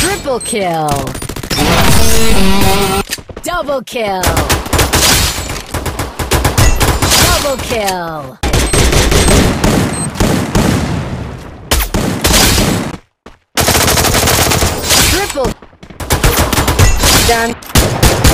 Triple kill! Double kill! Double kill! Triple... Done.